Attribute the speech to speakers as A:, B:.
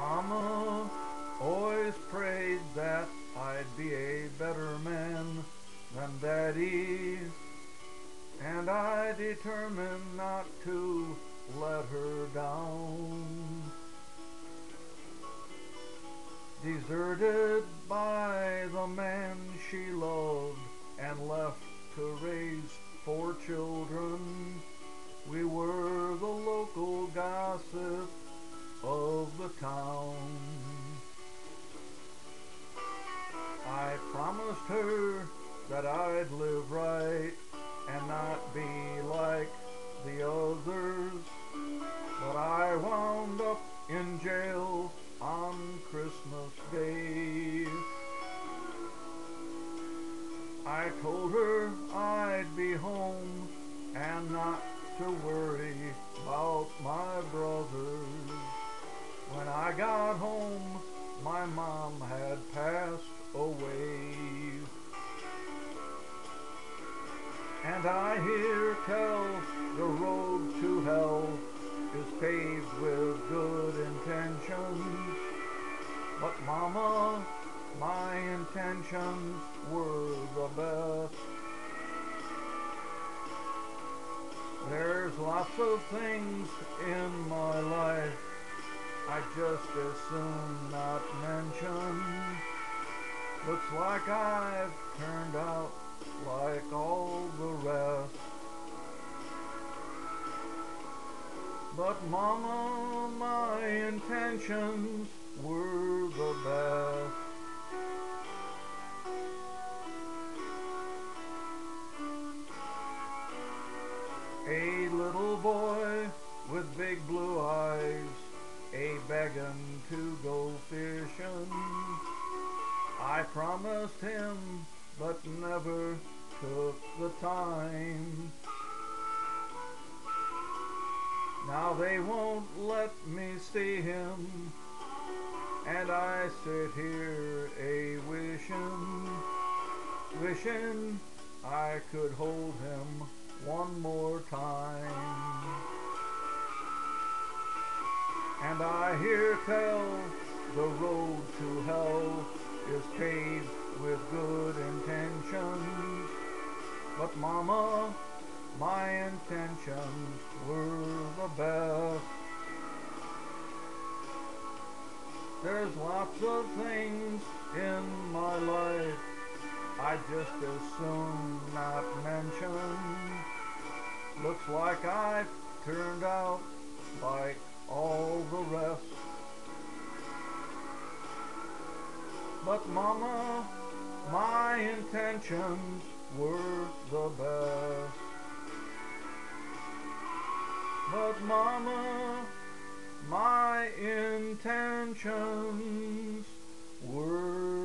A: Mama always prayed that I'd be a better man than Daddy. And I determined not to let her down. Deserted by the man she loved and left to raise four children that I'd live right and not be like the others, but I wound up in jail on Christmas Day. I told her I'd be home and not to worry about my brothers. When I got home, my mom had passed away. And I hear tell the road to hell is paved with good intentions. But mama, my intentions were the best. There's lots of things in my life I just as soon not mention. Looks like I've turned out like all the rest. But mama, my intentions were the best. A little boy with big blue eyes, a begging to go fishing. I promised him, but never took the time. Now they won't let me see him, and I sit here a wishing, wishing I could hold him one more time. And I hear tell the road to hell is paved with good intentions. But mama, my intentions were the best. There's lots of things in my life I just as soon not mention. Looks like I've turned out like all the rest. But mama, my intentions were the best. But mama, my intentions were